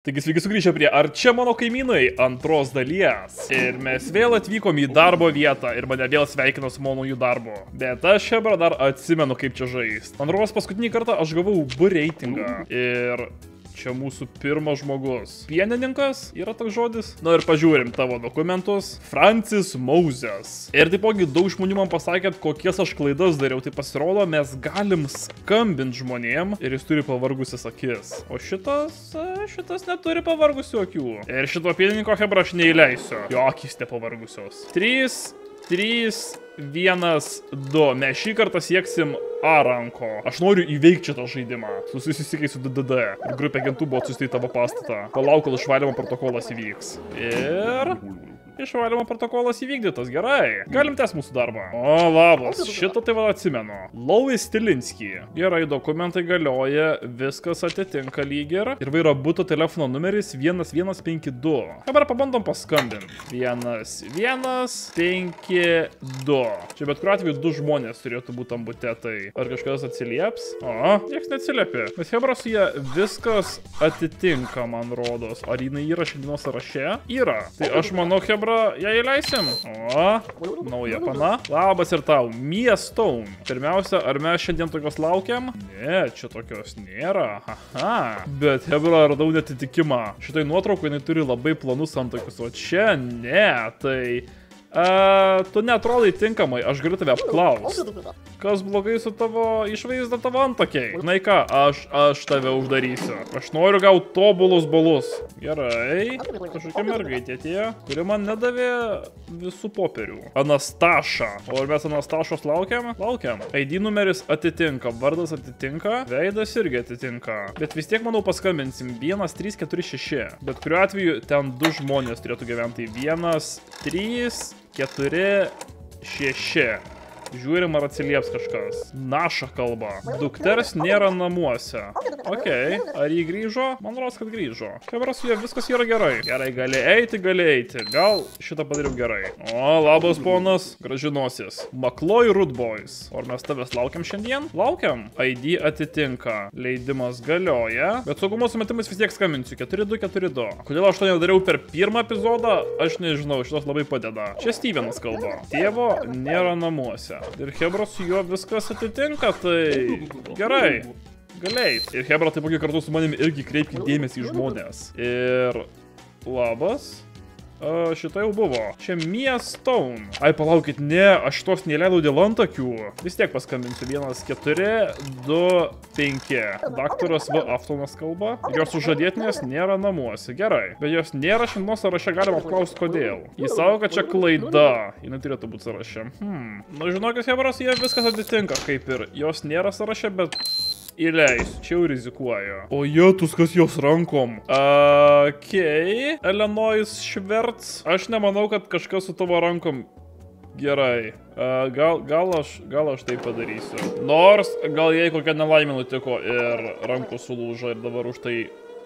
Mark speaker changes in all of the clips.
Speaker 1: Taigi sveiki sugrįžę prie Ar čia mano kaimynai antros dalies. Ir mes vėl atvykom į darbo vietą ir mane vėl sveikino su mano jų darbu. Bet aš Hebra dar atsimenu kaip čia žaist. Man rodos paskutinį kartą aš gavau B reitingą. Ir čia mūsų pirmas žmogus. Pienininkas yra toks žodis. Na ir pažiūrim tavo dokumentus. Francis Moses. Ir taipogi daug žmonių man pasakėt, kokias aš klaidas dariau. Tai pasirodo, mes galim skambinti žmonėm ir jis turi pavargusias akis. O šitas, e, šitas neturi pavargusių akių. Ir šito pienininko hebra aš neįleisiu. Jo akis nepavargusios. 3, 3, 1, 2. Mes šį kartą sieksim A ranko. Aš noriu įveikti šitą žaidimą. Susisiekei su DDD. Ir grupė agentų buvo atsiusti į tavo pastatą. Palauk, kol išvalymo protokolas įvyks. Ir... Išvalymo protokolas įvykdytas, gerai. Galim tęs mūsų darbą. O, labas, šitą tai va atsimenu. Lauvis Stilinski. Gerai, dokumentai galioja, viskas atitinka lyg ir. Ir vairo būtų telefono numeris 1152. Dabar pabandom paskambinti. 1152. Čia bet kuriuo atveju du žmonės turėtų būti tam bute, tai ar kažkas atsilieps? O, nieks neatsiliepė. Bet Hebros jie viskas atitinka, man rodos. Ar jinai yra šiandienos sąraše? Yra. Tai aš manau, Hebra, ją įleisim. O, nauja pana. Labas ir tau. Mia Stone. Pirmiausia, ar mes šiandien tokios laukiam? Ne, čia tokios nėra. Aha. Bet Hebra radau netitikimą. Šitai nuotraukai jinai turi labai planus antakius, o čia ne. Tai... Uh, tu netrodai tinkamai, aš galiu tave apklausti. Kas blogai su tavo išvaizda tavo antakiai? Na ką, aš, aš tave uždarysiu. Aš noriu gauti tobulus balus. Gerai, kažkokia mergaitė tie, kuri man nedavė visų popierių. Anastaša. O ar mes Anastašos laukiam? Laukiam. ID numeris atitinka, vardas atitinka, veidas irgi atitinka. Bet vis tiek, manau, paskambinsim 1, 3, 4, 6. Bet kuriuo atveju ten du žmonės turėtų gyventi. 1, 3, 4, 6. Žiūrim, ar atsilieps kažkas. Naša kalba. Dukters nėra namuose. Ok, ar jį grįžo? Man rodos, kad grįžo. Hebra su juo viskas yra gerai. Gerai, gali eiti, gali eiti. Gal šitą padariau gerai. O, labas ponas, gražinosis. Makloj Rudboys. Ar mes tavęs laukiam šiandien? Laukiam. ID atitinka. Leidimas galioja. Bet saugumo sumetimais vis tiek skambinsiu. 4242. Kodėl aš to nedariau per pirmą epizodą? Aš nežinau, šitas labai padeda. Čia Stevenas kalba. Tėvo nėra namuose. Ir Hebra su juo viskas atitinka, tai gerai. Galiai. Ir Hebra taipogi kartu su manimi irgi kreipkite dėmesį į žmonės. Ir labas. Uh, šita jau buvo. Čia Mia Stone. Ai, palaukit, ne, aš tos neįleidau dėl antakių. Vis tiek paskambinsiu. 1, 4, 2, 5. Daktaras V. Aftonas kalba. Jos sužadėtinės nėra namuose. Gerai. Bet jos nėra šiandienos sąraše, galima apklausti kodėl. Jis savo, kad čia klaida. Jis turėtų būti sąraše. Hmm. Nu, žinokit, Hebras, jie viskas atitinka, kaip ir. Jos nėra sąraše, bet įleisiu, čia jau rizikuoju. O jėtus, kas jos rankom. Okei. Okay. Elenois Šverts. Aš nemanau, kad kažkas su tavo rankom Gerai, uh, gal, gal, aš, gal aš tai padarysiu. Nors, gal jai kokia nelaimė nutiko ir rankų sulūžo ir dabar už tai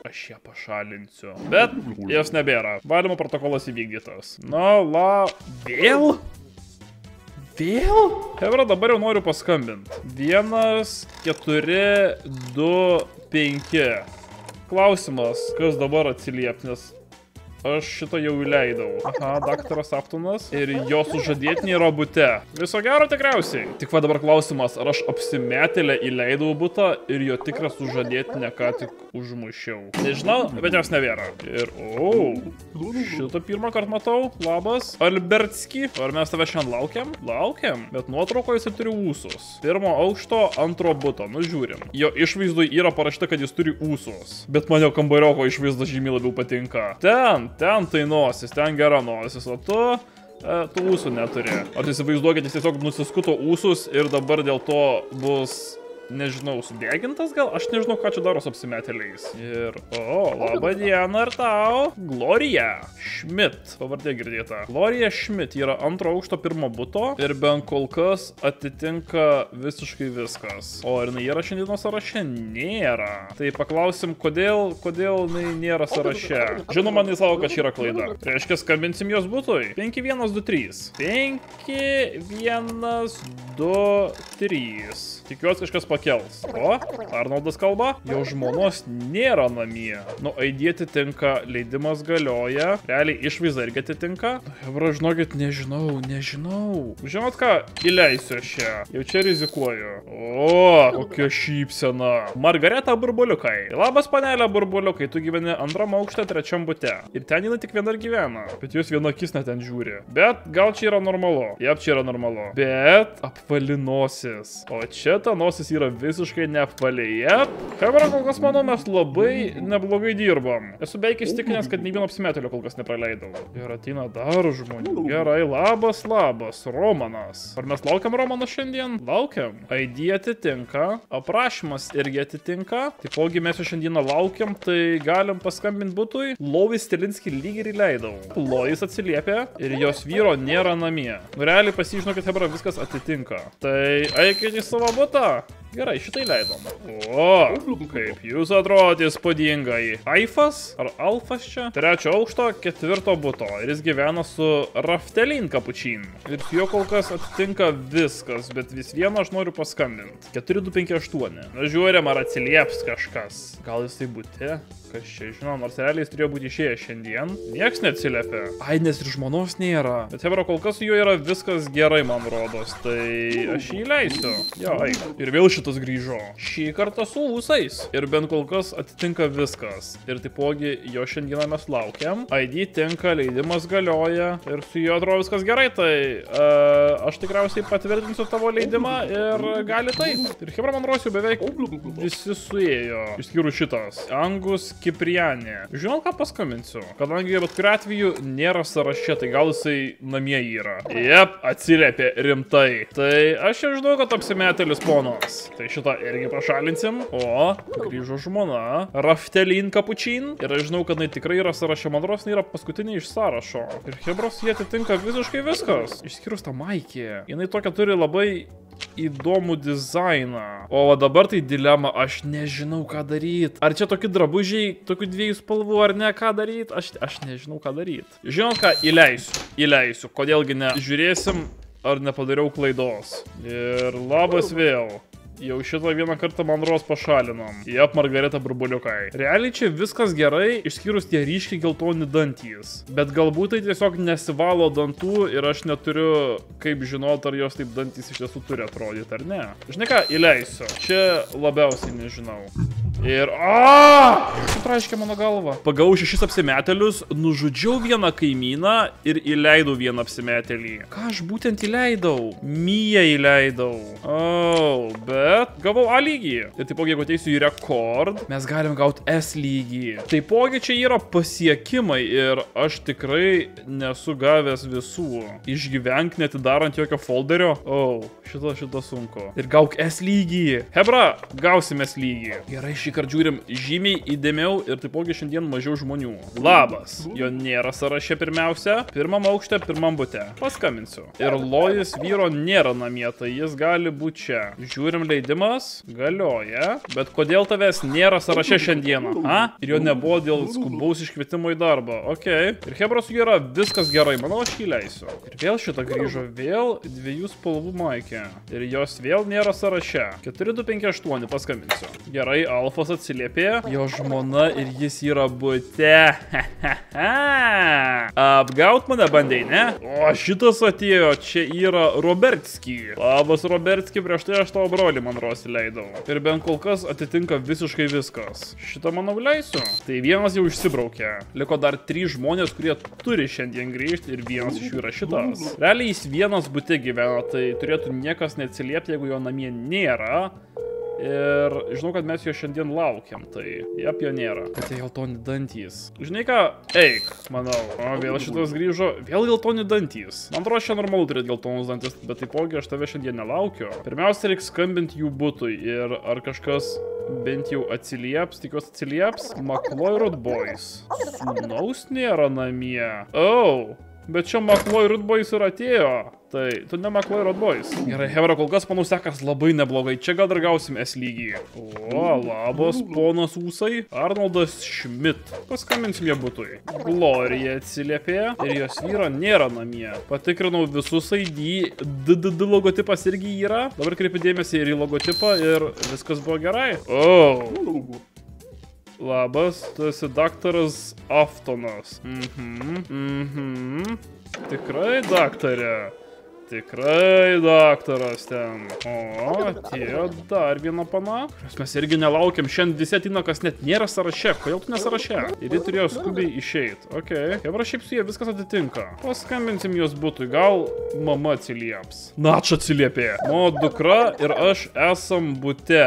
Speaker 1: aš ją pašalinsiu. Bet jos nebėra. Valymo protokolas įvykdytas. Na, la... Vėl? Vėl? Hebra, dabar jau noriu paskambinti. Vienas, keturi, du, penki. Klausimas, kas dabar atsilieps, nes Aš šitą jau įleidau. Aha, daktaras Aftonas. Ir jo sužadėtinė yra bute. Viso gero tikriausiai. Tik va dabar klausimas, ar aš apsimetėlę įleidau butą ir jo tikrą sužadėtinę ką tik užmušiau. Nežinau, bet jos nebėra. Ir, o, oh, šitą pirmą kartą matau. Labas. Albertski. Ar mes tave šiandien laukiam? Laukiam. Bet nuotraukoje jis turi ūsus. Pirmo aukšto, antro buto. Nu, žiūrim. Jo išvaizdui yra parašyta, kad jis turi ūsus. Bet man jo kambarioko išvaizda žymiai labiau patinka. Ten, ten tai nosis, ten gera nosis, o tu... E, tu ūsų neturi. Ar įsivaizduokit, jis tiesiog nusiskuto ūsus ir dabar dėl to bus nežinau, sudegintas gal? Aš nežinau, ką čia daro su apsimetėliais. Ir, o, laba diena ir tau. Glorija Schmidt, pavardė girdėta. Glorija Schmidt yra antro aukšto pirmo buto ir bent kol kas atitinka visiškai viskas. O ar jinai yra šiandienos sąraše? Nėra. Tai paklausim, kodėl, kodėl jinai nėra sąraše. Žinoma, jis savo, kad čia yra klaida. Tai reiškia, skambinsim jos butui. 5123. 5123. Tikiuosi kažkas pakels. O, Arnoldas kalba, jo žmonos nėra namie. Nu, ID atitinka, leidimas galioja, realiai išvaizda irgi atitinka. Hebra, žinokit, nežinau, nežinau. Žinot ką, įleisiu aš ją. Jau čia rizikuoju. O, kokia šypsena. Margareta burbuliukai. Labas, panelė burbuliukai, tu gyveni antram aukšte, trečiam bute. Ir ten jinai tik viena ir gyvena. Bet jūs viena akis net ten žiūri. Bet gal čia yra normalu. Jep, čia yra normalu. Bet apvali nosis. O čia ta nosis yra visiškai neapvali. Jep. Hebra, kol kas manau, mes labai neblogai dirbam. Esu beveik įstikinęs, kad nei vieno apsimetėlio kol kas nepraleidau. Ir ateina dar žmonių. Gerai, labas, labas. Romanas. Ar mes laukiam Romano šiandien? Laukiam. ID atitinka. Aprašymas irgi atitinka. Taipogi mes jo šiandieną laukiam, tai galim paskambinti būtui. Lovis Telinski lyg ir įleidau. Lois atsiliepia ir jos vyro nėra namie. Nu, realiai pasižino, kad Hebra viskas atitinka. Tai eikit į savo butą. Gerai, šitai leidom. O, kaip jūs atrodote įspūdingai. Aifas ar Alfas čia? Trečio aukšto, ketvirto buto. Ir jis gyvena su Raftelin kapučin. Ir su juo kol kas atitinka viskas, bet vis vieną aš noriu paskambinti. 4258. Na žiūrėm, ar atsilieps kažkas. Gal jis tai būti? Kas čia žino, nors realiai jis turėjo būti išėjęs šiandien. Niekas neatsiliepia. Ai, nes ir žmonos nėra. Bet Hebra, kol kas su juo yra viskas gerai, man rodos. Tai aš jį leisiu. Jo, eik. Ir vėl šitas grįžo. Šį kartą su ūsais. Ir bent kol kas atitinka viskas. Ir taipogi jo šiandieną mes laukiam. ID tinka, leidimas galioja. Ir su juo atrodo viskas gerai. Tai uh, aš tikriausiai patvirtinsiu tavo leidimą ir gali taip. Ir Hebra, man rodos, jau beveik visi suėjo. Išskyrus šitas. Angus Kiprianė. Žinau, ką paskambinsiu. Kadangi bet kuriu atveju nėra sąraše, tai gal jisai namie yra. Jep, atsiliepė rimtai. Tai aš jau žinau, kad apsimetėlis ponas. Tai šitą irgi pašalinsim. O, grįžo žmona. Raftelin kapučin. Ir aš žinau, kad jinai tikrai yra sąraše. Man rodos, jinai yra paskutinė iš sąrašo. Ir Hebros jie atitinka visiškai viskas. Išskyrus tą Maikį. Jinai tokia turi labai įdomų dizainą. O dabar tai dilema, aš nežinau ką daryti. Ar čia tokie drabužiai, tokių dviejų spalvų ar ne, ką daryti? Aš, aš nežinau ką daryti. Žinot ką, įleisiu, įleisiu. Kodėlgi ne? Žiūrėsim, ar nepadariau klaidos. Ir labas vėl. Jau šitą vieną kartą man ros pašalinom. Jep, Margareta burbuliukai. Realiai čia viskas gerai, išskyrus tie ryškiai geltoni dantys. Bet galbūt tai tiesiog nesivalo dantų ir aš neturiu kaip žinot, ar jos taip dantys iš tiesų turi atrodyti ar ne. Žinai ką, įleisiu. Čia labiausiai nežinau. Ir... Sutraiškė mano galvą. Pagau šešis apsimetėlius, nužudžiau vieną kaimyną ir įleidau vieną apsimetelį. Ką aš būtent įleidau? Miją įleidau. O, oh, bet gavau A lygį. Ir taipogi, jeigu ateisiu į rekord, mes galim gauti S lygį. Taipogi čia yra pasiekimai ir aš tikrai nesu gavęs visų. Išgyvenk netidarant jokio folderio. O, oh, šitą, šitą sunku. Ir gauk S lygį. Hebra, gausime S lygį. Gerai, šį kartą žiūrim žymiai įdėmiau ir taipogi šiandien mažiau žmonių. Labas. Jo nėra sąraše pirmiausia. Pirmam aukšte, pirmam bute. Paskambinsiu. Ir Lojus vyro nėra namie, tai jis gali būti čia. Žiūrim leidimas. Galioja. Bet kodėl tavęs nėra sąraše šiandieną? A? Ir jo nebuvo dėl skubaus iškvietimo į darbą. Ok. Ir Hebros yra viskas gerai. Manau, aš jį leisiu. Ir vėl šitą grįžo. Vėl dviejų spalvų maikė. Ir jos vėl nėra sąraše. 4258 paskambinsiu. Gerai, Alfas atsiliepė. Jo žmona ir jis yra bute. Apgaut mane bandai, ne? O šitas atėjo, čia yra Robertski. Labas Robertski, prieš tai aš tavo brolį man rosi leidau. Ir bent kol kas atitinka visiškai viskas. Šitą manau leisiu. Tai vienas jau išsibraukė. Liko dar trys žmonės, kurie turi šiandien grįžti ir vienas iš jų yra šitas. Realiai jis vienas bute gyvena, tai turėtų niekas neatsiliepti, jeigu jo namie nėra. Ir žinau, kad mes jo šiandien laukiam, tai jep jo nėra. Bet tai geltoni dantys. Žinai ką, eik, manau. O, vėl šitas grįžo, vėl geltoni dantys. Man atrodo, čia normalu turėti geltonus dantis, bet taipogi aš tave šiandien nelaukiu. Pirmiausia, reikia skambinti jų būtui ir ar kažkas bent jau atsilieps, tikiuosi atsilieps. McLoy Road Boys. Sūnaus nėra namie. Oh. Bet čia Root Boys ir atėjo. Tai tu ne McFly Road Boys. Gerai, Hebra, kol kas manau sekas labai neblogai. Čia gal dar gausim S lygį. O, labas, ponas Ūsai. Arnoldas Schmidt. Paskambinsim jie būtui. Glorija atsiliepė ir jos vyro nėra namie. Patikrinau visus ID. DDD logotipas irgi yra. Dabar kreipiu dėmesį ir į logotipą ir viskas buvo gerai. O. Labas, tu esi daktaras Aftonas. Mhm, mhm. Tikrai daktarė. Tikrai daktaras ten. O, atėjo dar viena pana. Mes irgi nelaukiam. Šiandien visi atina, kas net nėra sąraše. Kodėl tu nesąraše? Ir ji turėjo skubiai išeit. Ok. Hebra šiaip su jie viskas atitinka. Paskambinsim jos būtui. Gal mama atsilieps. Načia atsiliepė. Mano dukra ir aš esam bute.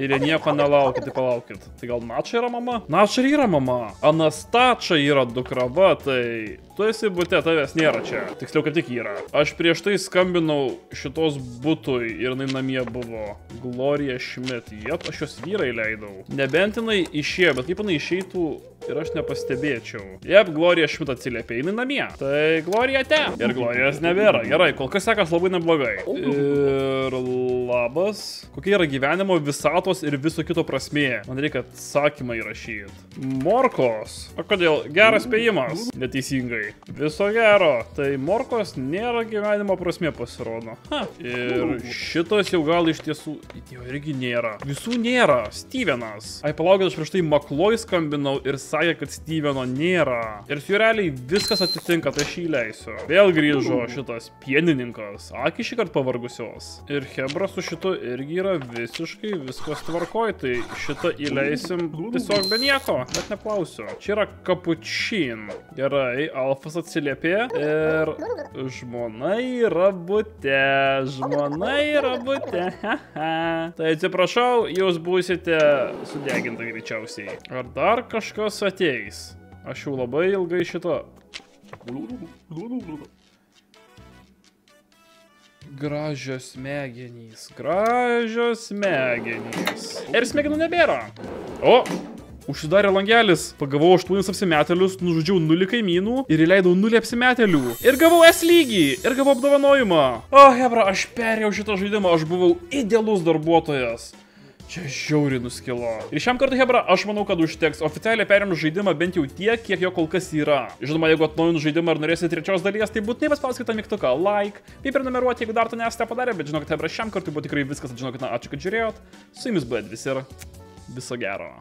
Speaker 1: Ir jie nieko nelaukia, tai palaukit. Tai gal Načia yra mama? Načia yra mama. Anastačia yra dukra, va, tai... Tu esi bute, tavęs nėra čia. Tiksliau, kad tik yra. Aš prieš tai skambinau šitos butui ir jinai namie buvo. Gloria Schmidt. Jep, aš jos vyrai leidau. Nebent jinai išėjo, bet kaip jinai išeitų ir aš nepastebėčiau. Jep, Gloria Schmidt atsiliepė, jinai namie. Tai Gloria te. Ir Glorijos nebėra. Gerai, kol kas sekas labai neblogai. Ir labas. Kokia yra gyvenimo visatos ir viso kito prasmė? Man reikia atsakymą įrašyti. Morkos. O kodėl? Geras spėjimas. Neteisingai. Viso gero. Tai morkos nėra gyvenimo prasmė pasirodo. Ha. Ir šitos jau gal iš tiesų... Jo irgi nėra. Visų nėra. Stevenas. Ai, palaukit, aš prieš tai Makloj skambinau ir sakė, kad Steveno nėra. Ir realiai viskas atitinka, tai aš jį leisiu. Vėl grįžo šitas pienininkas. Aki šį kartą pavargusios. Ir Hebra su šitu irgi yra visiškai viskas tvarkoj. Tai šitą įleisim tiesiog be nieko. Bet neklausiu. Čia yra kapučin. Gerai, Alfas atsiliepė ir žmona yra bute, žmona yra bute. tai atsiprašau, jūs būsite sudeginta greičiausiai. Ar dar kažkas ateis? Aš jau labai ilgai šito... Gražios smegenys, gražios smegenys. Ir smegenų nebėra. O, Užsidarė langelis, pagavau 8 apsimetėlius, nužudžiau 0 kaimynų ir įleidau 0 apsimetėlių. Ir gavau S lygį, ir gavau apdovanojimą. O, Hebra, aš perėjau šitą žaidimą, aš buvau idealus darbuotojas. Čia žiauriai nuskilo. Ir šiam kartui, Hebra, aš manau, kad užteks. Oficialiai perėmė žaidimą bent jau tiek, kiek jo kol kas yra. Žinoma, jeigu atnaujinu žaidimą ir norėsite trečios dalies, tai būtinai paspauskite tą mygtuką like, bei prenumeruoti, jeigu dar to nesate padarę, bet žinokit, Hebra, šiam kartui buvo tikrai viskas, žinokit, na, ačiū, kad žiūrėjot. Su jumis buvo Edvis ir viso gero.